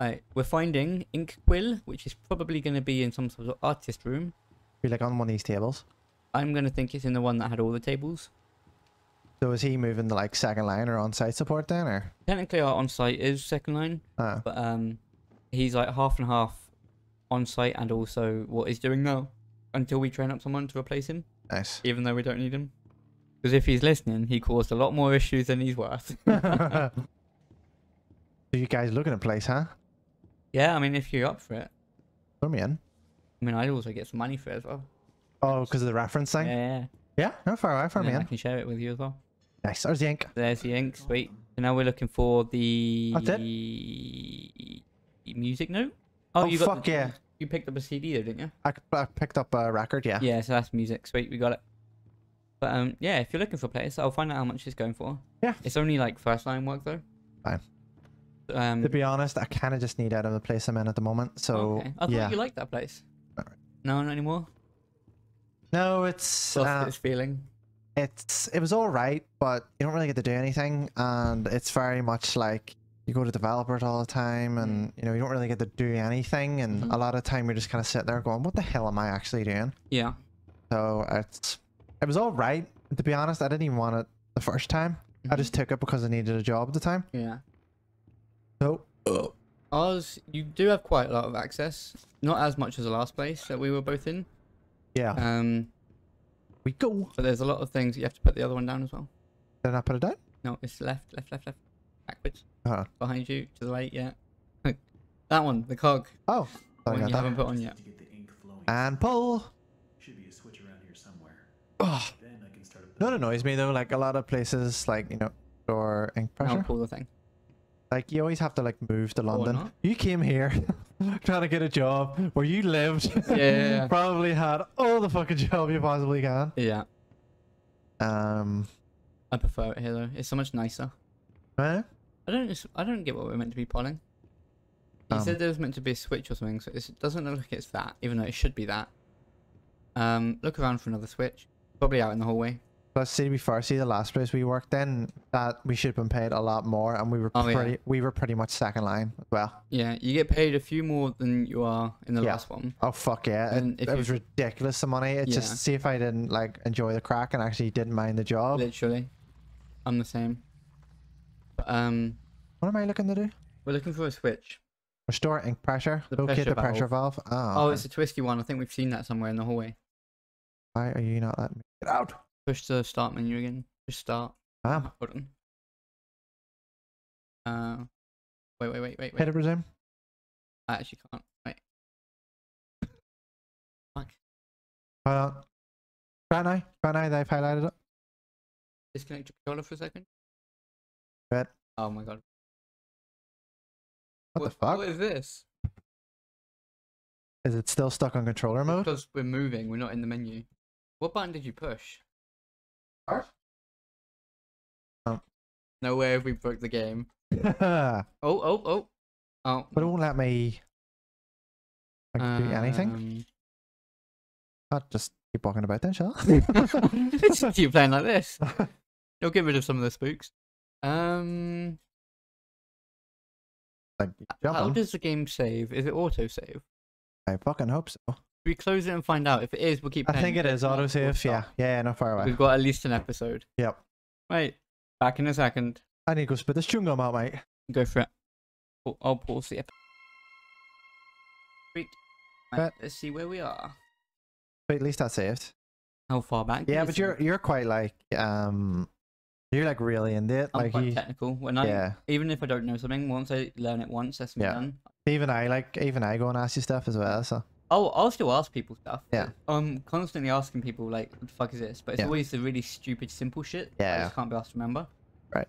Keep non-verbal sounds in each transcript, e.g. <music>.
Right, we're finding Inkwell, which is probably going to be in some sort of artist room. Be like on one of these tables. I'm going to think it's in the one that had all the tables. So is he moving to like second line or on site support then or? Technically, our on-site is second line, Oh, but um, he's like half and half on-site and also what he's doing now until we train up someone to replace him, nice. even though we don't need him. Because if he's listening, he caused a lot more issues than he's worth. <laughs> <laughs> so you guys looking at place, huh? Yeah, I mean, if you're up for it, Throw me in. I mean, I'd also get some money for it as well. Oh, because of the reference Yeah, thing? yeah. Yeah, no, far away from me then I can share it with you as well. Nice. There's the ink. There's the ink, sweet. So now we're looking for the music note. Oh, Oh, you got fuck the- yeah. You picked up a CD though, didn't you? I, I picked up a record, yeah. Yeah, so that's music. Sweet, we got it. But um, yeah, if you're looking for players, I'll find out how much it's going for. Yeah. It's only like first line work though. Fine. Um, To be honest, I kind of just need out of the place I'm in at the moment. So, okay. I thought yeah. you liked that place. No, not anymore. No, it's uh, its feeling. it's it was all right, but you don't really get to do anything, and it's very much like you go to developers all the time, and you know you don't really get to do anything, and Mhm. a lot of time you're just kind of sitting there going, "What the hell am I actually doing?" Yeah. So it's it was all right. To be honest, I didn't even want it the first time. I Mhm. just took it because I needed a job at the time. Yeah. So Ours, you do have quite a lot of access. Not as much as the last place that we were both in. yeah, Um, we go. but there's a lot of things you have to put the other one down as well. Did I put it down? No, it's left, left, left, left, backwards, Uh, behind you, to the right. Yeah. that one, the cog, oh, the one you that. haven't put on yet. To get the ink flowing. And pull. Should be a switch around here somewhere. Oh, Then I can start a that annoys me though. Like a lot of places, like you know, or ink I'll pressure. pull the thing. Like you always have to like move to London. You came here <laughs> trying to get a job where you lived. Yeah. <laughs> Probably had all the fucking job you possibly can. Yeah, Um. I prefer it here though. It's so much nicer. eh? I don't, I don't get what we're meant to be polling. He Um, said there was meant to be a switch or something, so it doesn't look like it's that, even though it should be that. Um, look around for another switch. Probably out in the hallway. Let's see before. See the last place we worked in that we should have been paid a lot more, and we were Oh, yeah. pretty. We were pretty much second line as well. Yeah, you get paid a few more than you are in the Yeah. last one. Oh fuck yeah! And It, it was ridiculous the money. It's Yeah. just see if I didn't like enjoy the crack and actually didn't mind the job. Literally. I'm the same. But, um, What am I looking to do? we're looking for a switch. Restore ink pressure. The Locate pressure the pressure valve. Oh, Oh, it's a twisty one. I think we've seen that somewhere in the hallway. why are you not letting me get out? Push the start menu again. Just start. Ah, Hold on. Uh, wait, wait, wait, wait, wait. it resume. I actually can't. Wait. Fuck. Hold on. Try now. Try now. They've highlighted it. Disconnect your controller for a second. Good. Oh my god. What, the fuck? What is this? Is it still stuck on controller mode? Because we're moving, we're not in the menu. What button did you push? Oh. No way have we broke the game. but <laughs> Oh, oh, oh. Oh. it won't let me like, do anything. Um, I'll just keep walking about then, shall I? Just <laughs> keep playing like this. You'll get rid of some of the spooks. Um, like, how does the game save? Is it auto save? I fucking hope so. We close it and find out. If it is, we'll keep. I think it is If is we'll autosave. Yeah, stop. yeah, not far away. We've got at least an episode. Yep. Right. Back in a second. I need to go spit this chewing gum out, mate. Go for it. Oh, I'll pause the episode. Right. let's see where we are. But at least I saved. How far back? Yeah, but you're you're quite like um, you're like really into it. I'm like quite you, technical. When I, yeah. even if I don't know something, once I learn it once, that's me Yeah. done. Even I like even I go and ask you stuff as well. So Oh, I'll still ask people stuff. Yeah. I'm constantly asking people like, "What the fuck is this?" But it's Yeah. always the really stupid, simple shit. I Yeah. just can't be asked to remember. right,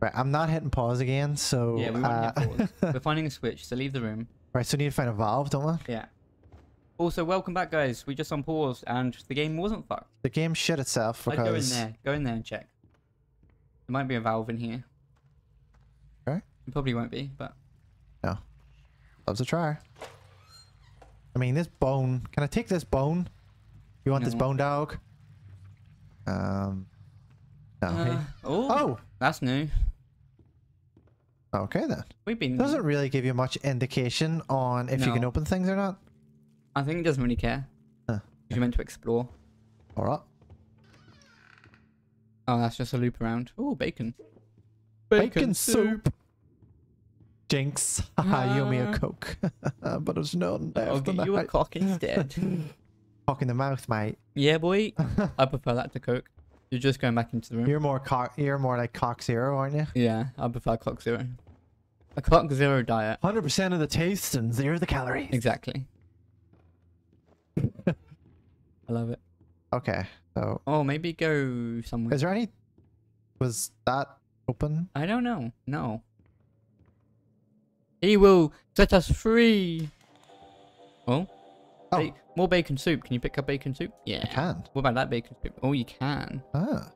Right. I'm not hitting pause again. So Yeah, we won't uh, hit pause. <laughs> We're finding a switch, so leave the room. right, so we need to find a valve, don't we? Yeah. Also, welcome back, guys. We just unpaused, and the game wasn't fucked. The game shit itself I'd go in because there. Go in there and check. There might be a valve in here. Okay. It probably won't be, but no. loves a try. I mean, this bone. Can I take this bone? You want this bone dog? Um. No. uh, oh, oh, that's new. Okay then. We've been. Doesn't really give you much indication on if you can open things or not. I think it doesn't really care. Huh. You're meant to explore. Alright. Oh, that's just a loop around. Oh, bacon. Bacon, soup. Jinx. Haha, <laughs> you owe me a Ah. coke. <laughs> but there's none I'll get you a cock instead. <laughs> cock in the mouth, mate. yeah, boy. I prefer that to Coke. You're just going back into the room. You're more cock. You're more like cock zero, aren't you? Yeah, I prefer cock Zero. A cock Zero diet. Hundred percent of the taste and zero the calories. Exactly. I love it. Okay. So, Oh, maybe go somewhere. is there any? Was that open? I don't know. No. He will set us free. Oh. Oh. Ba- more bacon soup. Can you pick up bacon soup? Yeah. I can. What about that bacon soup? Oh, you can. Ah.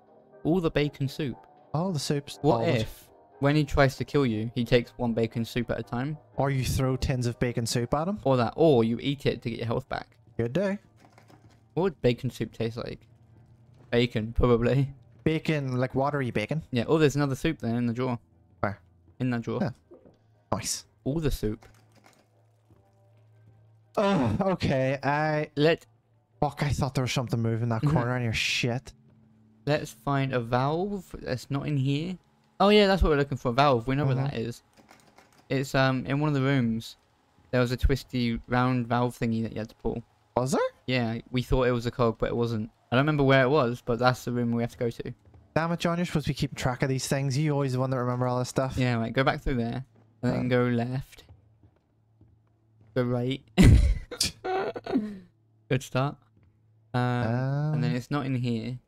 All the bacon soup. All the soups. What the- if, when he tries to kill you, he takes one bacon soup at a time? Or you throw tins of bacon soup at him. Or that, or you eat it to get your health back. Good day. What would bacon soup taste like? Bacon, probably. Bacon, like watery bacon. Yeah. Oh, there's another soup there in the drawer. Where? In that drawer. Yeah. Nice. All the soup. Oh, okay. I Let fuck. I thought there was something moving that Mhm. corner in your shit. Let's find a valve that's not in here. Oh yeah, that's what we're looking for. A valve. We know Mhm. where that is. It's um in one of the rooms. There was a twisty round valve thingy that you had to pull. Was there? Yeah, we thought it was a cog, but it wasn't. I don't remember where it was, but that's the room we have to go to. Damn it, John! You're supposed to be keeping track of these things. You always the one that remember all this stuff. Yeah, right. Go back through there, and then go left. Go right. <laughs> Good start. Um, and then Um, it's not in here.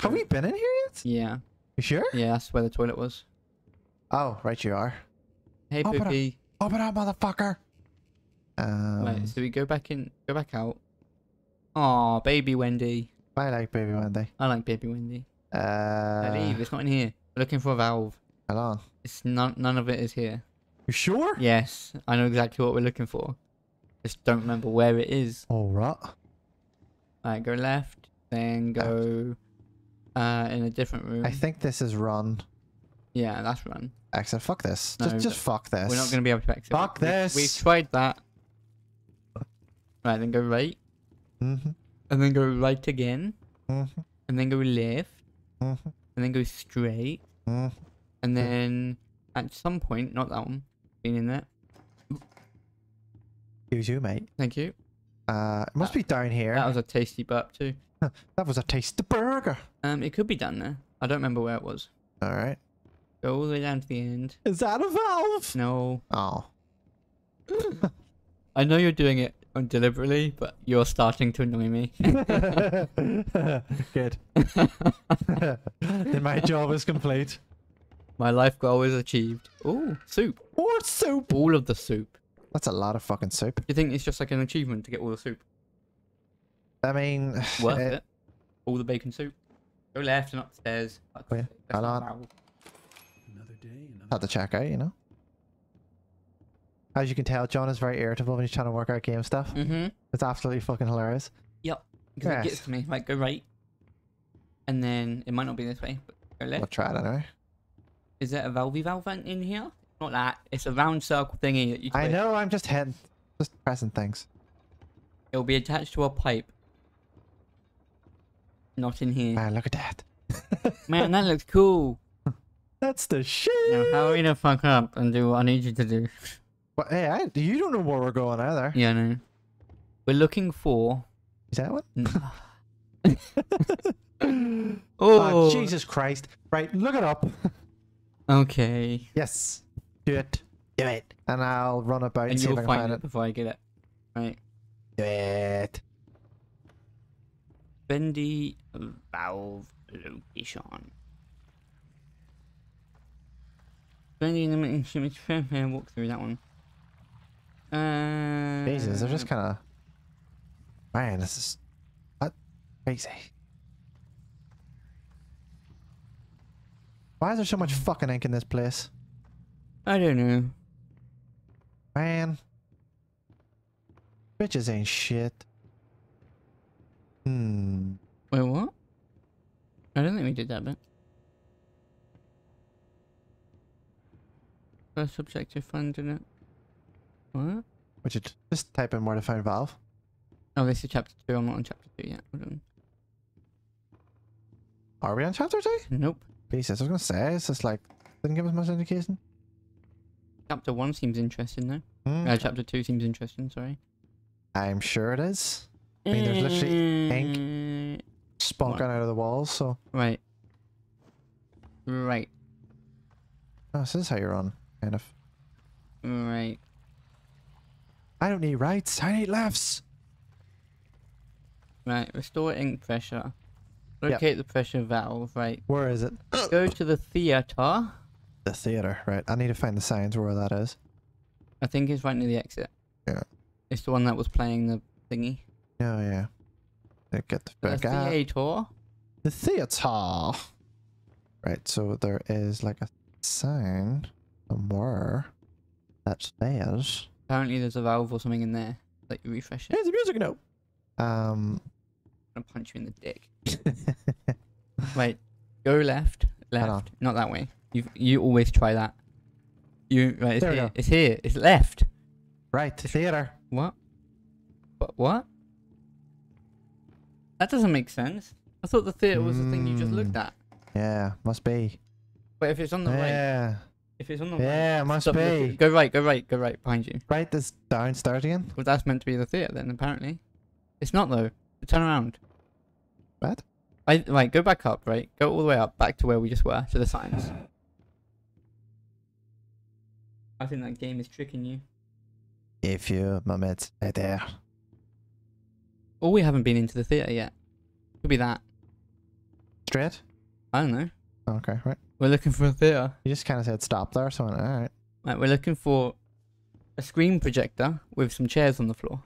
have we been in here yet? Yeah, You sure? yeah, that's where the toilet was. Oh, right, you are. Hey, but I- Pookie. Open up, motherfucker. Um, Right, so we go back in, go back out. Aw, baby Wendy. I like Baby Wendy. I like baby Wendy. I Uh, leave. It's not in here. We're looking for a valve. hold on. It's none. None of it is here. You sure? Yes, I know exactly what we're looking for. Just don't remember where it is. All right. Alright, go left, then go uh in a different room. I think this is run. yeah, that's run. Exit. Fuck this. No, just, just fuck this. We're not going to be able to exit. Fuck We- this. We've tried that. Right, then go right, Mm-hmm. and then go right again, Mm-hmm. and then go left, Mm-hmm. and then go straight, Mm-hmm. And then at some point, not that one, been in there. Excuse you, mate. Thank you. Uh, it must be down here. That was a tasty burp too. That was a tasty burger. Um, it could be down there. I don't remember where it was. All right. Go all the way down to the end. Is that a valve? No, Oh. <laughs> I know you're doing it deliberately, but you're starting to annoy me. <laughs> Good. <laughs> then my job is complete. My life goal is achieved. Ooh, soup. More soup. All of the soup. That's a lot of fucking soup. Do you think it's just like an achievement to get all the soup? I mean, <sighs> Worth it- it. All the bacon soup. Go left and upstairs. That's Wait, it. That's hold not on. Another day, another had to check out, you know. As you can tell, John is very irritable when he's trying to work out game stuff. Mm-hmm. It's absolutely fucking hilarious. Yep. Because it gets to me. Like, go right. And then it might not be this way, but go left. We'll try it anyway. Is there a valvey valve in- in here? Not that. It's a round circle thingy that you I know, I'm just heading, just pressing things. It'll be attached to a pipe. Not in here. Man, look at that. <laughs> Man, that looks cool. That's the shit. Now, how are we gonna fuck up and do what I need you to do? But hey, I, you don't know where we're going either. Yeah, no. We're looking for. Is that what? <laughs> <laughs> oh, Oh, Jesus Christ. Right, look it up. Okay. yes. Do it. Do it. And I'll run about and, And see if you'll I can find find it it. before I get it. Right. Do it. Bendy valve location. Bendy limit walk through that one. Uh, Jesus, they're just kind of. Man, this is. What? Crazy. Why is there so much fucking ink in this place? I don't know. Man. Bitches ain't shit. Hmm. Wait, what? I don't think we did that bit. First objective finding it. What? You t- just type in where to find valve? Oh, this is chapter two. I'm not on chapter two yet. Hold on. Are we on chapter two? Nope. Jesus, I was gonna say, it's just like didn't give us much indication. Chapter one seems interesting though. Hmm, Uh, chapter two seems interesting. Sorry. I'm sure it is. I mean, there's literally ink. Spunking out of the walls, so Right. Right. oh, this is how you run, kind of. Right. I don't need rights, I need lefts. Right. Restore ink pressure. Yep. Locate the pressure valve. Right. Where is it? Go to the theater. The theater, right? I need to find the signs where that is. I think it's right near the exit. Yeah. It's the one that was playing the thingy. Oh yeah. They Get the The back out. theater. The theater. Right, so there is like a sign somewhere that says. Apparently, there's a valve or something in there. You refresh it. Here's a music note. Um. I'm gonna punch you in the dick. <laughs> Right. Go left. Left. Not that way. You you always try that. You right. It's here. It's here. It's left. right, the theater. What? What? What? That doesn't make sense. I thought the theater was the thing you just looked Mm. at. Yeah, must be. But if it's on the right, Yeah, if it's on the right, yeah, must stop looking- be. Go right. Go right. Go right behind you. Right, this downstairs again. Well, that's meant to be the theater then. Apparently, it's not though. Turn around. What? I right. Go back up. Right. Go all the way up, back to where we just were, to the signs. I think that game is tricking you. If you moments right there. Or we haven't been into the theater yet. Could be that. Straight. I don't know. Okay, right. We're looking for a theater. You just kind of said stop there, so I went, all right. Right. We're looking for a screen projector with some chairs on the floor.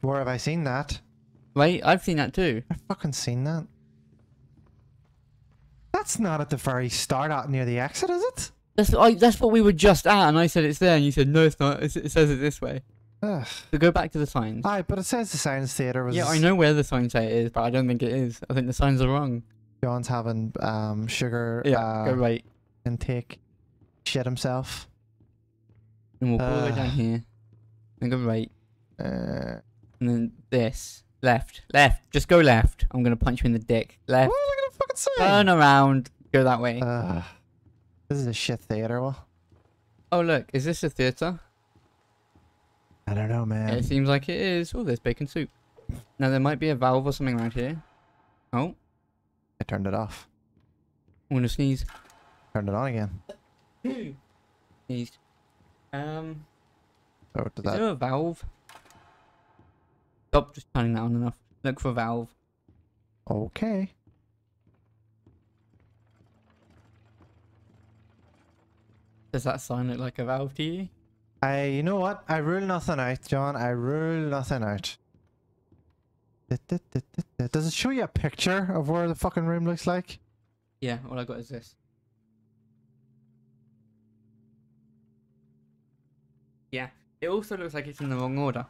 Where have I seen that? Wait, I've seen that too. I've fucking seen that. That's not at the very start out near the exit, is it? That's I, that's what we were just at, and I said it's there, and you said no, it's not. It's, it says it this way. Ugh. So go back to the signs. Aye, but it says the Science Theatre was. Yeah, I know where the signs say it is, but I don't think it is. I think the signs are wrong. John's having um sugar Yeah, uh, go right, intake. Shit himself. and we'll go all the way down Uh. here, and go right, Uh, and then this left, left. Just go left. I'm gonna punch you in the dick. Left. what was I gonna fucking say? Turn around. Go that way. Uh, this is a shit theater. Well, oh look, is this a theater? I don't know, man. it seems like it is. Oh, there's bacon soup. Now there might be a valve or something around here. Oh, I turned it off. I'm gonna sneeze. Turned it on again. Sneezed. Um. Did Is that? there a valve? Stop just turning that on enough. Look for a valve. Okay. Does that sign look like a valve to you? I. You know what? I rule nothing out, John. I rule nothing out. Does it show you a picture of where the fucking room looks like? Yeah, all I got is this. Yeah, it also looks like it's in the wrong order.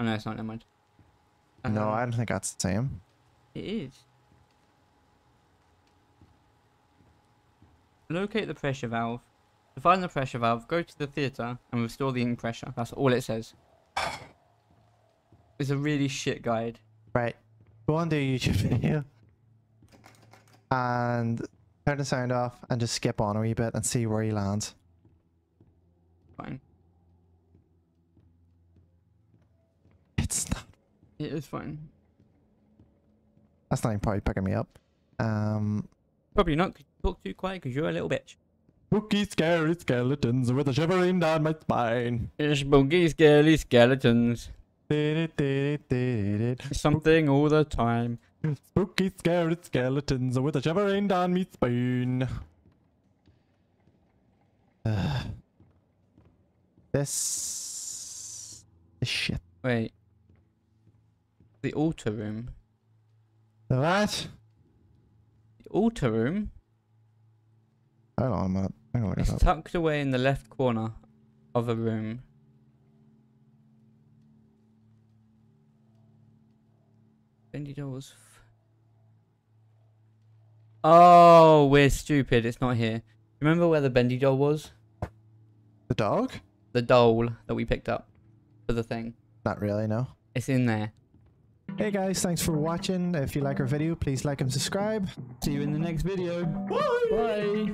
Oh no, it's not, never mind. no, Um, I don't think that's the same. It is. Locate the pressure valve. To find the pressure valve, go to the theatre and restore the ink pressure. That's all it says. It's a really shit guide. Right. Go on to a YouTube <laughs> video and turn the sound off and just skip on a wee bit and see where he lands. Fine. It's not. It is fine. That's not even probably picking me up. Um. Probably not 'cause you talk too quiet because you're a little bitch. Spooky, scary skeletons with a shivering down my spine. It's boogie scary skeletons. Spooky, Something all the time. Spooky, scary skeletons with a shivering down my spine. Ugh. <sighs> this is shit. Wait. The altar room. What? The altar room Hold on a minute. I'm gonna look is it up. tucked away in the left corner of a room. Bendy doors. Oh, we're stupid. It's not here. Remember where the bendy doll was? The dog? The doll that we picked up for the thing. Not really, no. It's in there. Hey guys, thanks for watching. If you like our video, please like and subscribe. See you in the next video. Bye.